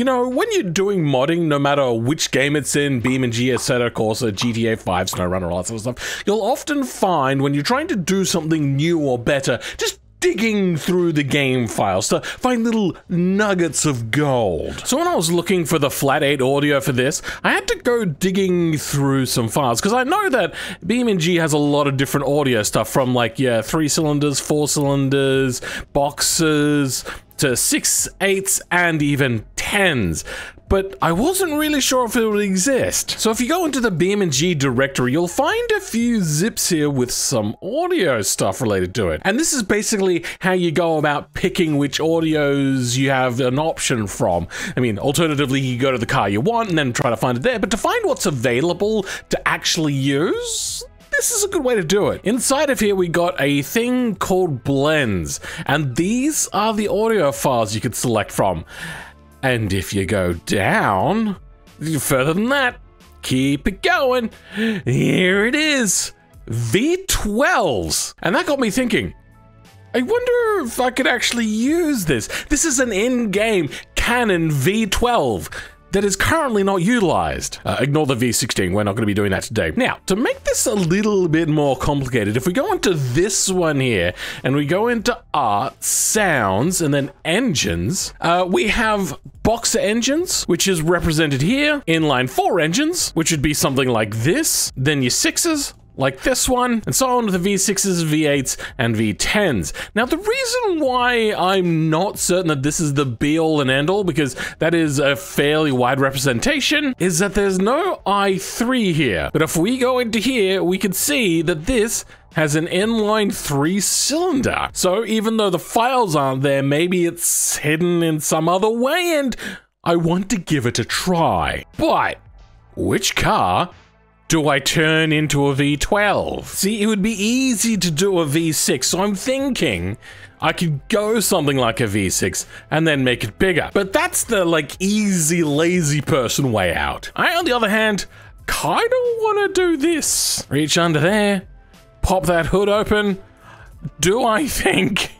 You know, when you're doing modding, no matter which game it's in, BeamNG, Assetto Corsa, uh, GTA 5, SnowRunner, all that sort of stuff, you'll often find when you're trying to do something new or better, just digging through the game files to find little nuggets of gold. So when I was looking for the flat 8 audio for this, I had to go digging through some files because I know that BeamNG has a lot of different audio stuff from like yeah, 3 cylinders, 4 cylinders, boxes, to six, eights, and even tens but I wasn't really sure if it would exist. So if you go into the BeamNG directory, you'll find a few zips here with some audio stuff related to it. And this is basically how you go about picking which audios you have an option from. I mean, alternatively, you go to the car you want and then try to find it there, but to find what's available to actually use, this is a good way to do it. Inside of here, we got a thing called blends, and these are the audio files you could select from. And if you go down further than that, keep it going. Here it is V12s. And that got me thinking. I wonder if I could actually use this. This is an in game Canon V12 that is currently not utilized. Uh, ignore the V16, we're not going to be doing that today. Now, to make this a little bit more complicated, if we go into this one here and we go into art, sounds, and then engines, uh, we have boxer engines, which is represented here, inline four engines, which would be something like this, then your sixes, like this one, and so on with the V6s, V8s, and V10s. Now, the reason why I'm not certain that this is the be-all and end-all, because that is a fairly wide representation, is that there's no i3 here. But if we go into here, we can see that this has an inline three cylinder. So even though the files aren't there, maybe it's hidden in some other way, and I want to give it a try. But which car do I turn into a V12? See, it would be easy to do a V6, so I'm thinking I could go something like a V6 and then make it bigger. But that's the like easy, lazy person way out. I, on the other hand, kind of want to do this. Reach under there, pop that hood open. Do I think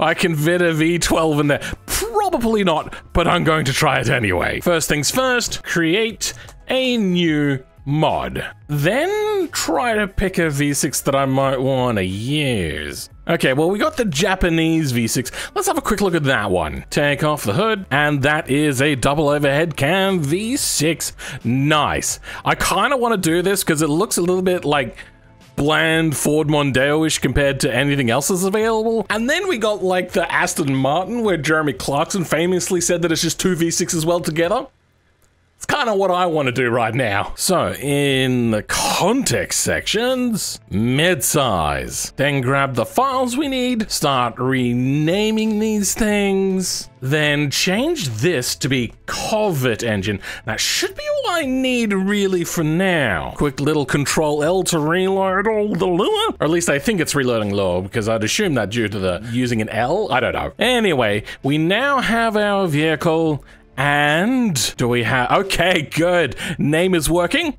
I can fit a V12 in there? Probably not, but I'm going to try it anyway. First things first, create a new mod. Then try to pick a V6 that I might want to use. Okay, well, we got the Japanese V6. Let's have a quick look at that one. Take off the hood, and that is a double overhead cam V6. Nice. I kind of want to do this because it looks a little bit like bland Ford Mondeo-ish compared to anything else that's available. And then we got like the Aston Martin where Jeremy Clarkson famously said that it's just two V6s well together. It's kind of what I want to do right now. So, in the context sections, mid-size. Then grab the files we need, start renaming these things, then change this to be Covet engine. That should be all I need really for now. Quick little control L to reload all the Lua. Or at least I think it's reloading Lua because I'd assume that due to the using an L. I don't know. Anyway, we now have our vehicle and do we have. Okay, good. Name is working.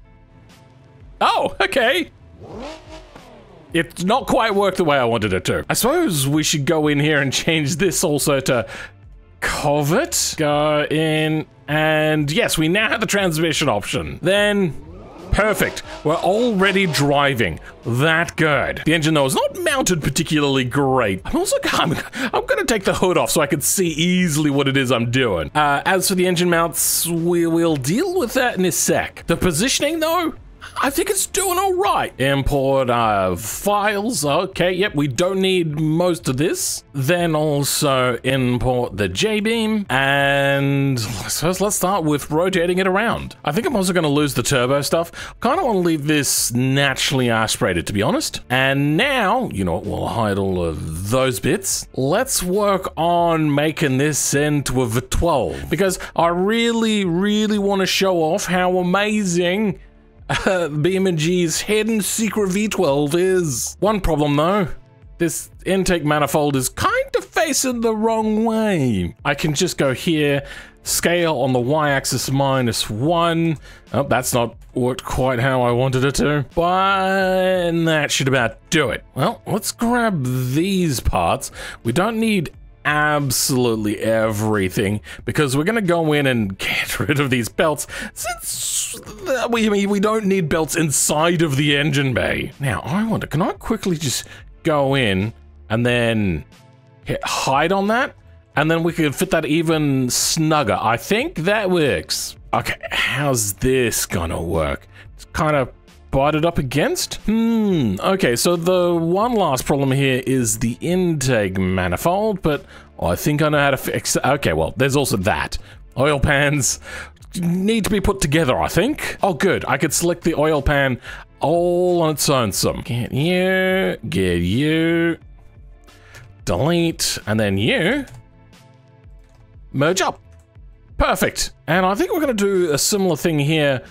Oh, okay. It's not quite worked the way I wanted it to. I suppose we should go in here and change this also to Covet. Go in and yes, we now have the transmission option. Then Perfect. We're already driving. That good. The engine, though, is not mounted particularly great. I'm also I'm, I'm going to take the hood off so I can see easily what it is I'm doing. Uh, as for the engine mounts, we will deal with that in a sec. The positioning, though, I think it's doing all right. Import uh, files. Okay, yep, we don't need most of this. Then also import the JBeam. And suppose let's start with rotating it around. I think I'm also going to lose the turbo stuff. Kind of want to leave this naturally aspirated, to be honest. And now, you know what, we'll hide all of those bits. Let's work on making this into a V12. Because I really, really want to show off how amazing uh, BeamNG's hidden secret V12 is. One problem though, this intake manifold is kind of facing the wrong way. I can just go here, scale on the y-axis minus one. Oh, that's not worked quite how I wanted it to, but that should about do it. Well, let's grab these parts. We don't need absolutely everything because we're going to go in and get rid of these belts since we, we don't need belts inside of the engine bay. Now, I wonder, can I quickly just go in and then hit hide on that? And then we could fit that even snugger. I think that works. Okay, how's this gonna work? It's kind of butted up against? Hmm, okay, so the one last problem here is the intake manifold, but I think I know how to fix it. Okay, well, there's also that. Oil pans need to be put together, I think. Oh, good. I could select the oil pan all on its own. Some get you, get you, delete, and then you merge up. Perfect. And I think we're going to do a similar thing here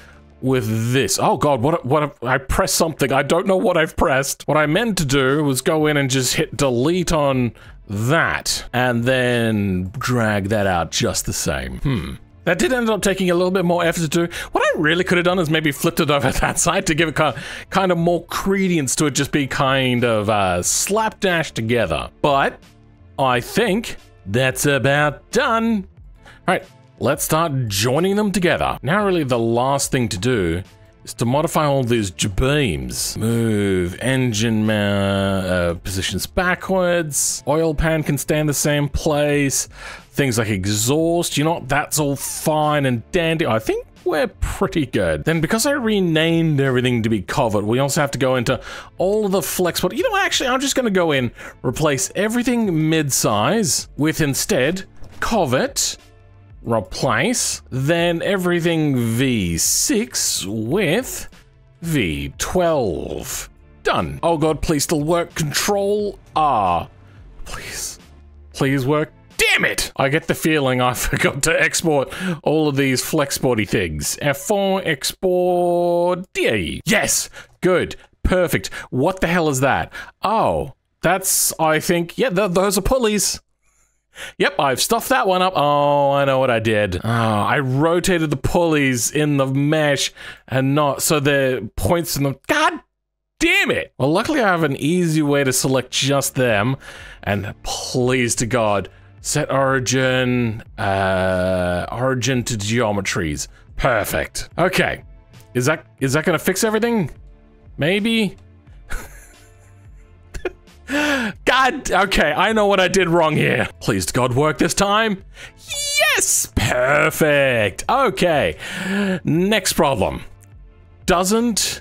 with this. Oh god, what what I pressed something. I don't know what I've pressed. What I meant to do was go in and just hit delete on that and then drag that out just the same. Hmm. That did end up taking a little bit more effort to do. What I really could have done is maybe flipped it over that side to give it kind of, kind of more credence to it just be kind of uh, slapdash together. But I think that's about done. All right, let's start joining them together. Now really the last thing to do is to modify all these beams. Move engine uh, positions backwards. Oil pan can stay in the same place. Things like exhaust, you know, that's all fine and dandy. I think we're pretty good. Then because I renamed everything to be Covet, we also have to go into all the flex, but you know, actually, I'm just gonna go in, replace everything mid-size with instead Covet, replace, then everything V6 with V12. Done. Oh god, please still work. Control R. Please. Please work. Damn it! I get the feeling I forgot to export all of these flexporty things. F4 export D. Yes! Good. Perfect. What the hell is that? Oh, that's, I think, yeah, th those are pulleys. Yep, I've stuffed that one up. Oh, I know what I did. Oh, I rotated the pulleys in the mesh and not so the points in the. God damn it! Well, luckily I have an easy way to select just them. And please to God, set origin, uh, origin to geometries. Perfect. Okay. Is that is that gonna fix everything? Maybe. God, okay, I know what I did wrong here. Please God work this time. Yes, perfect. Okay, next problem. Doesn't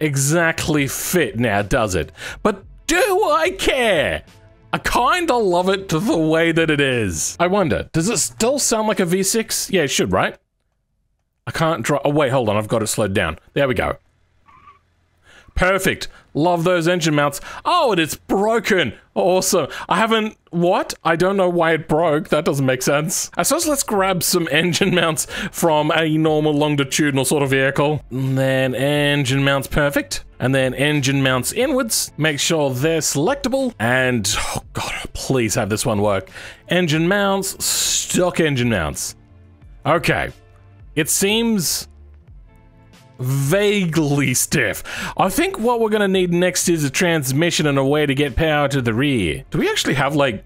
exactly fit now, does it? But do I care? I kinda love it the way that it is. I wonder, does it still sound like a V6? Yeah, it should, right? I can't draw- oh wait, hold on, I've got it slowed down. There we go. Perfect. Love those engine mounts. Oh, and it's broken. Awesome. I haven't... What? I don't know why it broke. That doesn't make sense. I suppose let's grab some engine mounts from a normal longitudinal sort of vehicle. And then engine mounts perfect. And then engine mounts inwards. Make sure they're selectable. And, oh god, please have this one work. Engine mounts, stock engine mounts. Okay. It seems vaguely stiff. I think what we're gonna need next is a transmission and a way to get power to the rear. Do we actually have like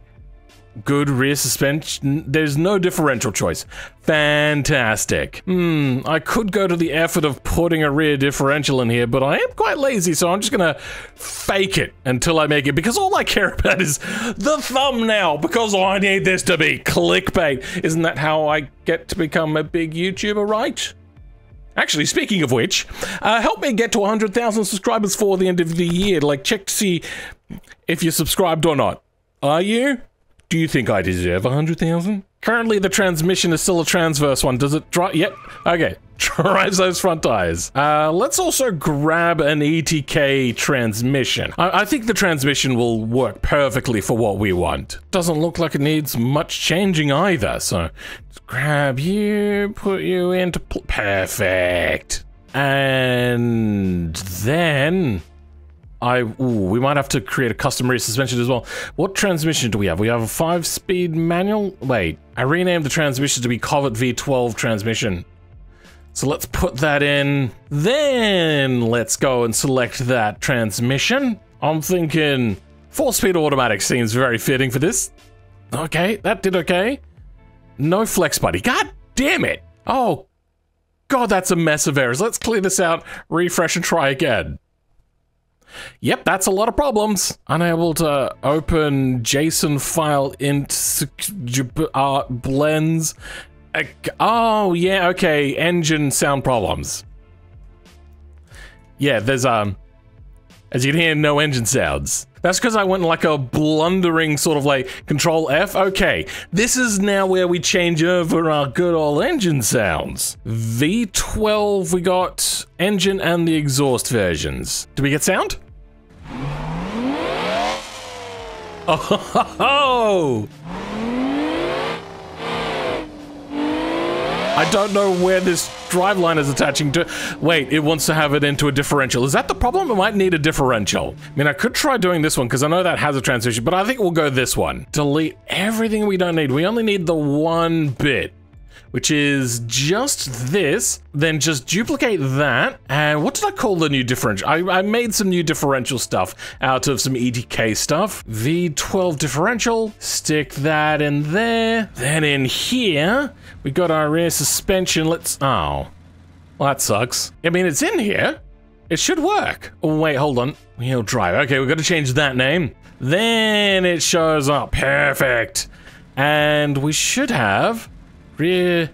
good rear suspension? There's no differential choice. Fantastic. Hmm, I could go to the effort of putting a rear differential in here, but I am quite lazy, so I'm just gonna fake it until I make it because all I care about is the thumbnail because I need this to be clickbait. Isn't that how I get to become a big YouTuber, right? Actually, speaking of which, uh, help me get to 100,000 subscribers for the end of the year. Like, check to see if you're subscribed or not. Are you? Do you think I deserve 100,000? Currently, the transmission is still a transverse one. Does it drive? Yep. Okay. Drives those front tires. Uh, let's also grab an ETK transmission. I, I think the transmission will work perfectly for what we want. Doesn't look like it needs much changing either, so grab you, put you into perfect. And then I ooh, we might have to create a custom rear suspension as well. What transmission do we have? We have a five-speed manual. Wait, I renamed the transmission to be Covet V12 transmission. So let's put that in. Then let's go and select that transmission. I'm thinking four-speed automatic seems very fitting for this. okay, that did okay. No flex buddy. God damn it. Oh, God, that's a mess of errors. Let's clear this out, refresh, and try again. Yep, that's a lot of problems. Unable to open JSON file int uh, blends. Oh, yeah, okay. Engine sound problems. Yeah, there's, um, as you can hear, no engine sounds. That's because I went like a blundering sort of like control F. Okay, this is now where we change over our good old engine sounds. V12, we got engine and the exhaust versions. Do we get sound? Oh, I don't know where this driveline is attaching to. Wait, it wants to have it into a differential. Is that the problem? It might need a differential. I mean, I could try doing this one because I know that has a transmission, but I think we'll go this one. Delete everything we don't need. We only need the one bit which is just this, then just duplicate that. And what did I call the new differential? I, I, made some new differential stuff out of some ETK stuff. V12 differential, stick that in there. Then in here, we got our rear suspension. Let's, oh, well, that sucks. I mean, it's in here. It should work. Oh, wait, hold on. Wheel drive. Okay, we've got to change that name. Then it shows up. Perfect. And we should have rear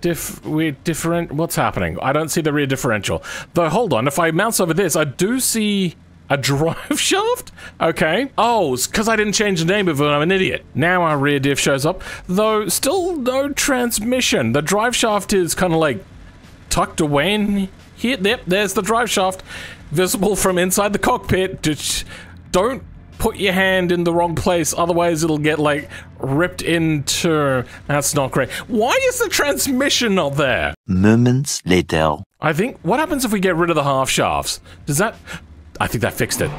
diff rear different what's happening? I don't see the rear differential. Though hold on if i mouse over this i do see a drive shaft? Okay. Oh because i didn't change the name of it i'm an idiot. Now our rear diff shows up. Though still no transmission. The drive shaft is kind of like tucked away in here. Yep there's the drive shaft visible from inside the cockpit Just don't put your hand in the wrong place, otherwise it'll get like ripped into. That's not great. Why is the transmission not there? Moments later. I think. What happens if we get rid of the half shafts? Does that. I think that fixed it.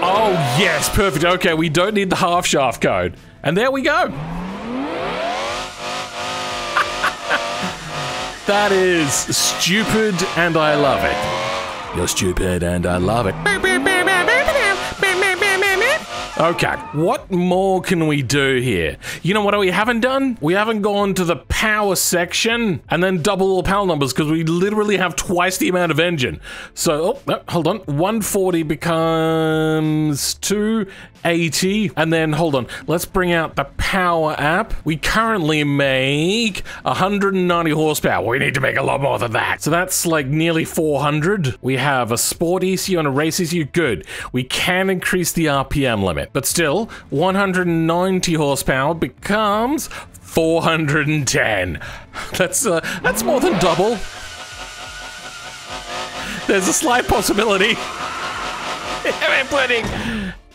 Oh, yes, perfect. Okay, we don't need the half shaft code. And there we go. that is stupid and I love it. You're stupid and I love it. Okay, what more can we do here? You know what we haven't done? We haven't gone to the power section and then double the power numbers because we literally have twice the amount of engine. So, oh, hold on, 140 becomes 280. And then, hold on, let's bring out the power app. We currently make 190 horsepower. We need to make a lot more than that. So that's like nearly 400. We have a sport ECU and a race ECU. Good. We can increase the RPM limit. But still, 190 horsepower becomes 410. That's uh, that's more than double. There's a slight possibility. We're putting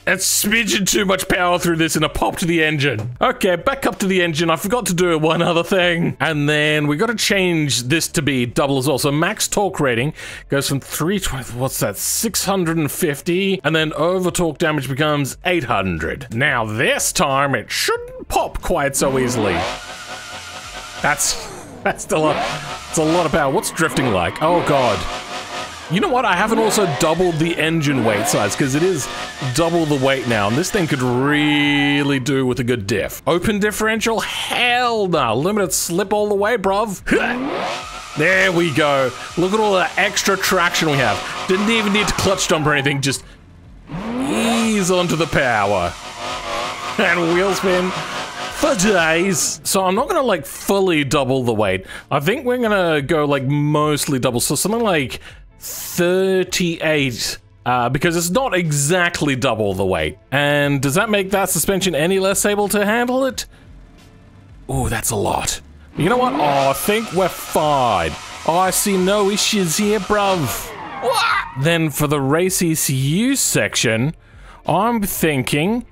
a smidgen too much power through this and it popped the engine. Okay, back up to the engine. I forgot to do one other thing. And then we got to change this to be double as well. So max torque rating goes from 320, what's that, 650. And then over torque damage becomes 800. Now this time it shouldn't pop quite so easily. That's, that's still a, it's a lot of power. What's drifting like? Oh God. You know what? I haven't also doubled the engine weight size because it is double the weight now, and this thing could really do with a good diff. Open differential? Hell no. Limited slip all the way, bruv. There we go. Look at all the extra traction we have. Didn't even need to clutch dump or anything, just ease onto the power. And wheel spin for days. So I'm not gonna like fully double the weight. I think we're gonna go like mostly double. So something like 38 uh, because it's not exactly double the weight. And does that make that suspension any less able to handle it? Oh, that's a lot. You know what? Oh, I think we're fine. Oh, I see no issues here, bruv. Then for the race ECU section, I'm thinking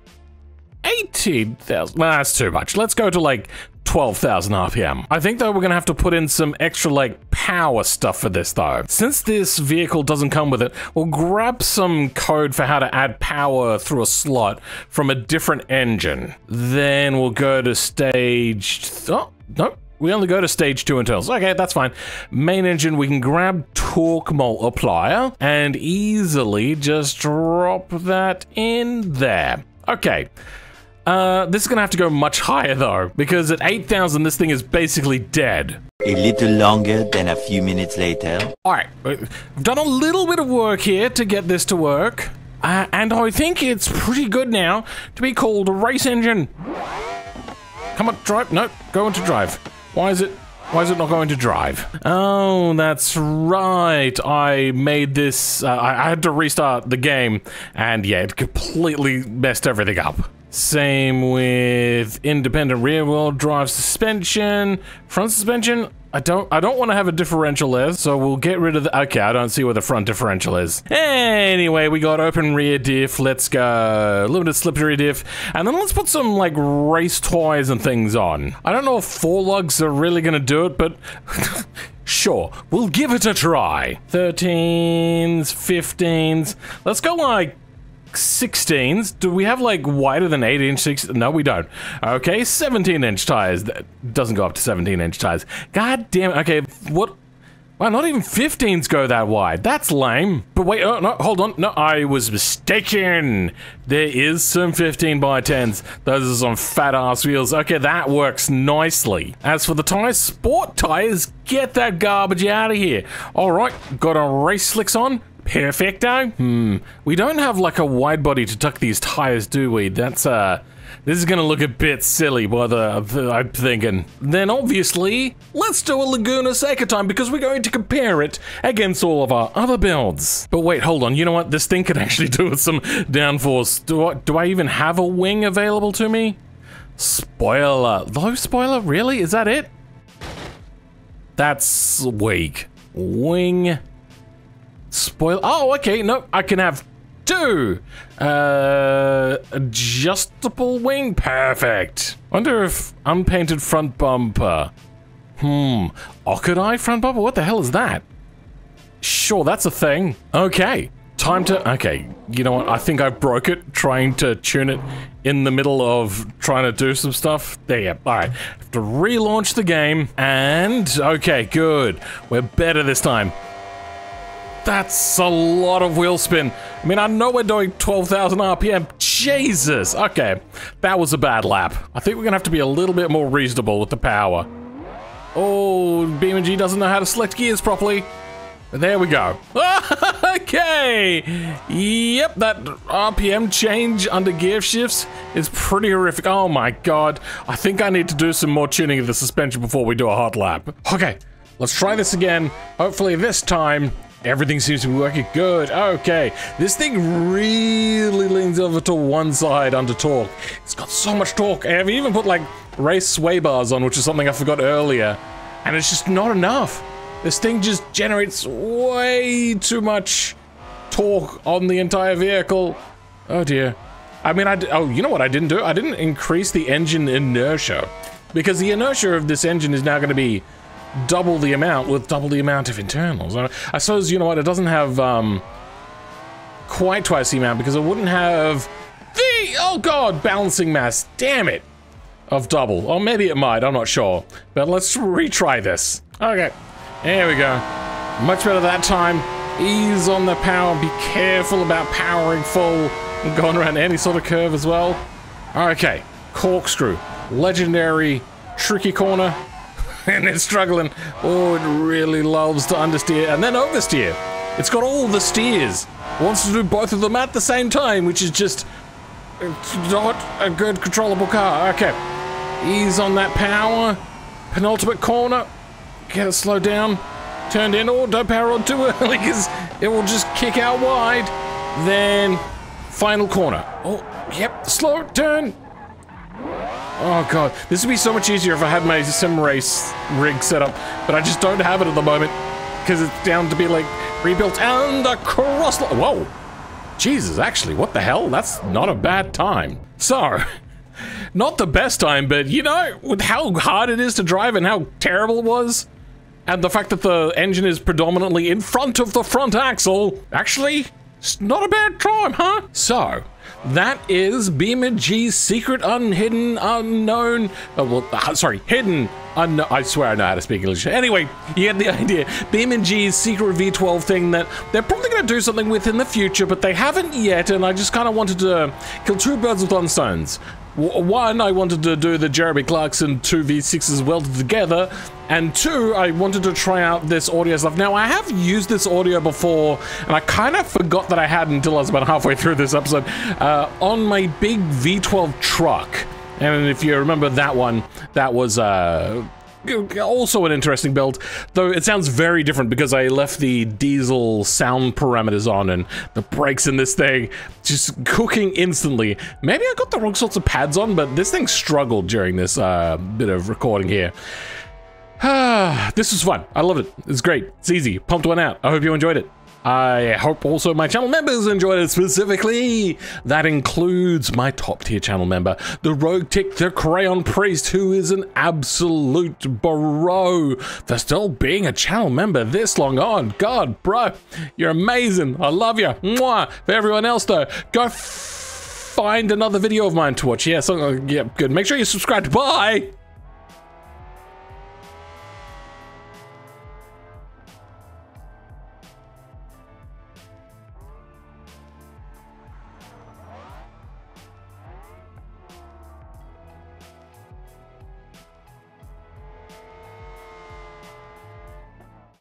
18,000. Nah, that's too much. Let's go to like 12,000 RPM. I think though we're gonna have to put in some extra like power stuff for this though. Since this vehicle doesn't come with it, we'll grab some code for how to add power through a slot from a different engine. Then we'll go to stage, oh, nope. We only go to stage two internals. Okay, that's fine. Main engine, we can grab torque multiplier and easily just drop that in there. Okay. Uh, this is gonna have to go much higher though, because at 8,000 this thing is basically dead. A little longer than a few minutes later. Alright, I've done a little bit of work here to get this to work. Uh, and I think it's pretty good now to be called a race engine. Come on, drive. No, go into drive. Why is it why is it not going to drive? Oh, that's right. I made this. Uh, I, I had to restart the game, and yeah, it completely messed everything up. Same with independent rear wheel drive suspension, front suspension. I don't I don't want to have a differential there, so we'll get rid of the Okay, I don't see where the front differential is. Anyway, we got open rear diff, let's go. Limited slip rear diff. And then let's put some like race toys and things on. I don't know if four lugs are really gonna do it, but sure, we'll give it a try. 13s, 15s. Let's go like 16s. Do we have like wider than 8 inch 6? No, we don't. Okay, 17 inch tires. That doesn't go up to 17 inch tires. God damn it. Okay, what? Well, not even 15s go that wide. That's lame. But wait, oh, no, hold on. No, I was mistaken. There is some 15 by 10s. Those are some fat ass wheels. Okay, that works nicely. As for the tires, sport tires, get that garbage out of here. All right, got our race slicks on. Perfecto? Hmm. We don't have like a wide body to tuck these tires, do we? That's, uh... This is gonna look a bit silly, by the, I'm thinking. Then obviously, let's do a Laguna Seca time because we're going to compare it against all of our other builds. But wait, hold on, you know what? This thing can actually do with some downforce. Do I, do I even have a wing available to me? Spoiler. Low spoiler? Really? Is that it? That's weak. Wing Spoil. Oh, okay. No, I can have two. Uh, adjustable wing. Perfect. Wonder if unpainted front bumper. Hmm. Ockadai front bumper? What the hell is that? Sure, that's a thing. Okay. Time to... Okay, you know what? I think I broke it trying to tune it in the middle of trying to do some stuff. There you go. Alright. Have to relaunch the game. And... Okay, good. We're better this time. That's a lot of wheel spin. I mean, I know we're doing 12,000 RPM. Jesus. Okay, that was a bad lap. I think we're gonna have to be a little bit more reasonable with the power. Oh, BeamNG doesn't know how to select gears properly. There we go. okay. Yep, that RPM change under gear shifts is pretty horrific. Oh my god. I think I need to do some more tuning of the suspension before we do a hot lap. Okay, let's try this again. Hopefully this time Everything seems to be working good. Okay, this thing really leans over to one side under torque. It's got so much torque. I've even put like race sway bars on, which is something I forgot earlier. And it's just not enough. This thing just generates way too much torque on the entire vehicle. Oh dear. I mean, I oh, you know what I didn't do? I didn't increase the engine inertia. Because the inertia of this engine is now going to be double the amount with double the amount of internals. I suppose, you know what, it doesn't have um, quite twice the amount because it wouldn't have the, oh god, balancing mass, damn it, of double. Or maybe it might, I'm not sure. But let's retry this. Okay, there we go. Much better that time. Ease on the power, be careful about powering full and going around any sort of curve as well. Okay, corkscrew, legendary tricky corner, and it's struggling. Oh, it really loves to understeer and then oversteer. It's got all the steers. It wants to do both of them at the same time, which is just it's not a good controllable car. Okay. Ease on that power. Penultimate corner. Get it slowed down. Turned in. Oh, don't power on too early because it will just kick out wide. Then final corner. Oh, yep. Slow turn. Oh god, this would be so much easier if I had my sim race rig set up, but I just don't have it at the moment because it's down to be like rebuilt and a cross. Whoa, Jesus! Actually, what the hell? That's not a bad time. So, not the best time, but you know, with how hard it is to drive and how terrible it was, and the fact that the engine is predominantly in front of the front axle, actually, it's not a bad time, huh? So, that is BeamNG's secret, unhidden, unknown. Oh, well, uh, sorry, hidden. I swear I know how to speak English. Anyway, you get the idea. BeamNG's secret V12 thing that they're probably going to do something with in the future, but they haven't yet. And I just kind of wanted to kill two birds with one stones. One, I wanted to do the Jeremy Clarkson 2v6s welded together, and two, I wanted to try out this audio stuff. Now, I have used this audio before, and I kind of forgot that I had until I was about halfway through this episode, uh, on my big V12 truck. And if you remember that one, that was uh, also an interesting build, though it sounds very different because I left the diesel sound parameters on and the brakes in this thing just cooking instantly. Maybe I got the wrong sorts of pads on, but this thing struggled during this uh, bit of recording here. this was fun. I loved it. It's great. It's easy. Pumped one out. I hope you enjoyed it. I hope also my channel members enjoyed it specifically. That includes my top tier channel member, the Rogue Tick, the Crayon Priest, who is an absolute bro for still being a channel member this long on. God, bro, you're amazing. I love you. Mwah. For everyone else, though, go find another video of mine to watch. Yeah, so, uh, yeah, good. Make sure you subscribe. Bye.